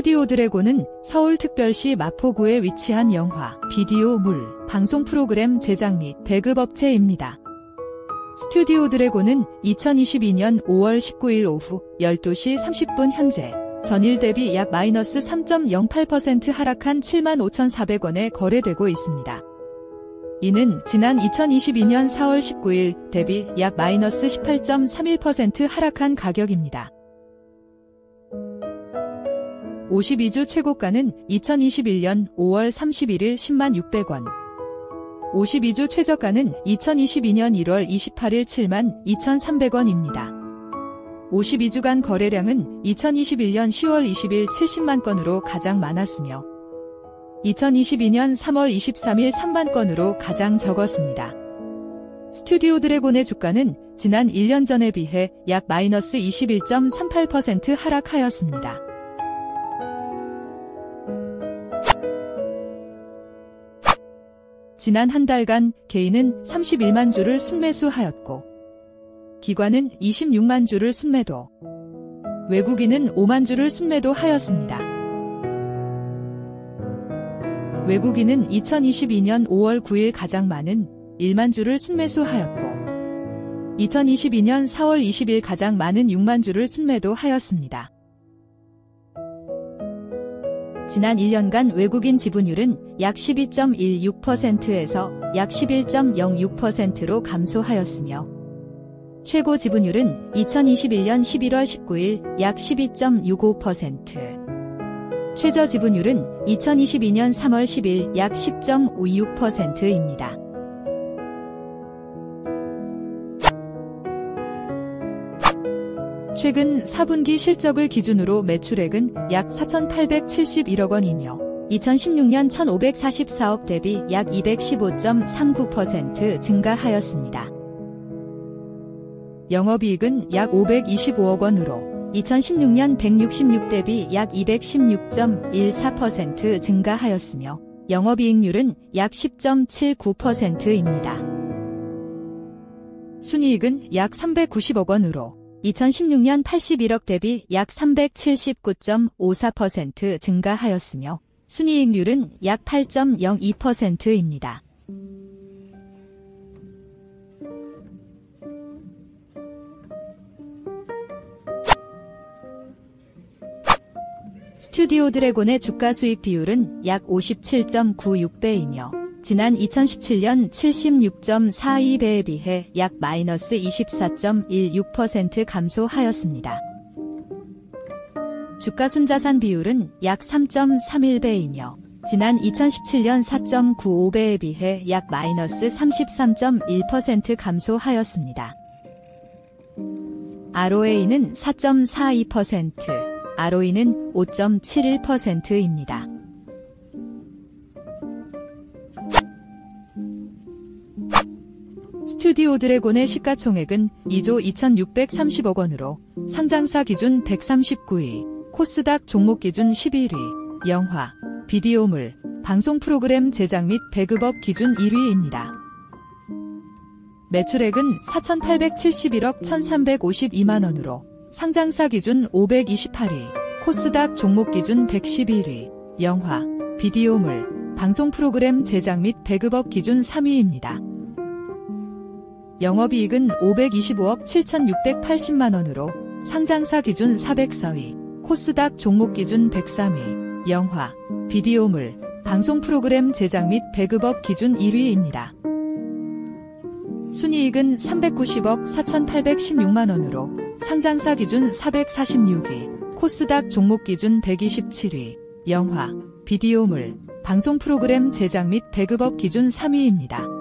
스튜디오 드래곤은 서울특별시 마포구에 위치한 영화, 비디오 물, 방송 프로그램 제작 및 배급업체입니다. 스튜디오 드래곤은 2022년 5월 19일 오후 12시 30분 현재 전일 대비 약 마이너스 3.08% 하락한 75,400원에 거래되고 있습니다. 이는 지난 2022년 4월 19일 대비 약 마이너스 18.31% 하락한 가격입니다. 52주 최고가는 2021년 5월 31일 10만 600원. 52주 최저가는 2022년 1월 28일 7만 2,300원입니다. 52주간 거래량은 2021년 10월 20일 70만 건으로 가장 많았으며 2022년 3월 23일 3만 건으로 가장 적었습니다. 스튜디오 드래곤의 주가는 지난 1년 전에 비해 약 마이너스 21.38% 하락하였습니다. 지난 한 달간 개인은 31만 주를 순매수하였고 기관은 26만 주를 순매도 외국인은 5만 주를 순매도 하였습니다. 외국인은 2022년 5월 9일 가장 많은 1만 주를 순매수하였고 2022년 4월 20일 가장 많은 6만 주를 순매도 하였습니다. 지난 1년간 외국인 지분율은 약 12.16%에서 약 11.06%로 감소하였으며 최고 지분율은 2021년 11월 19일 약 12.65%, 최저 지분율은 2022년 3월 10일 약 10.56%입니다. 최근 4분기 실적을 기준으로 매출액은 약 4,871억 원이며 2016년 1,544억 대비 약 215.39% 증가하였습니다. 영업이익은 약 525억 원으로 2016년 166 대비 약 216.14% 증가하였으며 영업이익률은 약 10.79%입니다. 순이익은 약 390억 원으로 2016년 81억 대비 약 379.54% 증가하였으며 순이익률은 약 8.02%입니다. 스튜디오 드래곤의 주가 수익 비율은 약 57.96배이며 지난 2017년 76.42배에 비해 약 마이너스 24.16% 감소하였습니다. 주가 순자산 비율은 약 3.31배이며 지난 2017년 4.95배에 비해 약 마이너스 33.1% 감소하였습니다. ROA는 4.42%, ROE는 5.71%입니다. 스튜디오 드래곤의 시가총액은 2조 2630억 원으로 상장사 기준 139위, 코스닥 종목 기준 11위, 영화, 비디오물, 방송 프로그램 제작 및 배급업 기준 1위입니다. 매출액은 4,871억 1,352만 원으로 상장사 기준 528위, 코스닥 종목 기준 111위, 영화, 비디오물, 방송 프로그램 제작 및 배급업 기준 3위입니다. 영업이익은 525억 7,680만 원으로 상장사 기준 404위, 코스닥 종목 기준 103위, 영화, 비디오물, 방송 프로그램 제작 및 배급업 기준 1위입니다. 순이익은 390억 4,816만 원으로 상장사 기준 446위, 코스닥 종목 기준 127위, 영화, 비디오물, 방송 프로그램 제작 및 배급업 기준 3위입니다.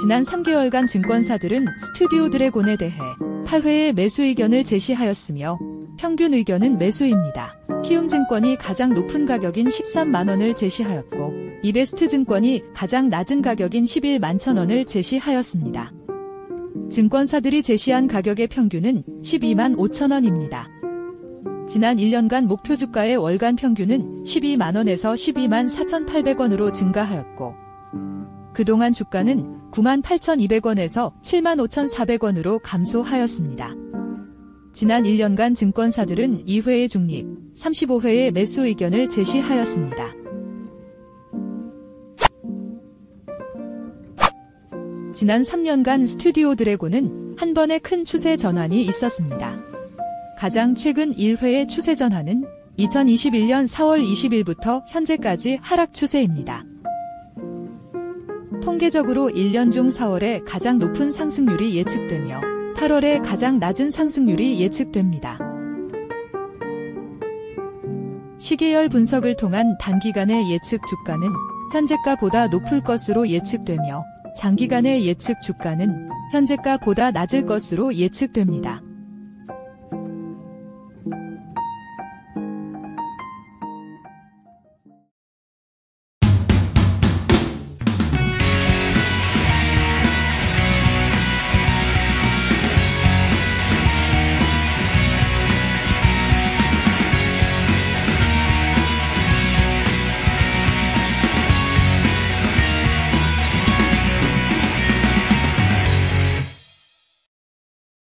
지난 3개월간 증권사들은 스튜디오 드래곤에 대해 8회의 매수 의견을 제시하였으며 평균 의견은 매수입니다. 키움증권이 가장 높은 가격인 13만원을 제시하였고 이베스트 증권이 가장 낮은 가격인 11만 천원을 제시하였습니다. 증권사들이 제시한 가격의 평균은 12만 5천원입니다. 지난 1년간 목표 주가의 월간 평균은 12만원에서 12만 4,800원으로 증가하였고 그동안 주가는 98,200원에서 75,400원으로 감소하였습니다. 지난 1년간 증권사들은 2회의 중립, 35회의 매수 의견을 제시하였습니다. 지난 3년간 스튜디오 드래곤은 한 번의 큰 추세 전환이 있었습니다. 가장 최근 1회의 추세 전환은 2021년 4월 20일부터 현재까지 하락 추세입니다. 통계적으로 1년 중 4월에 가장 높은 상승률이 예측되며 8월에 가장 낮은 상승률이 예측됩니다. 시계열 분석을 통한 단기간의 예측 주가는 현재가보다 높을 것으로 예측되며 장기간의 예측 주가는 현재가보다 낮을 것으로 예측됩니다.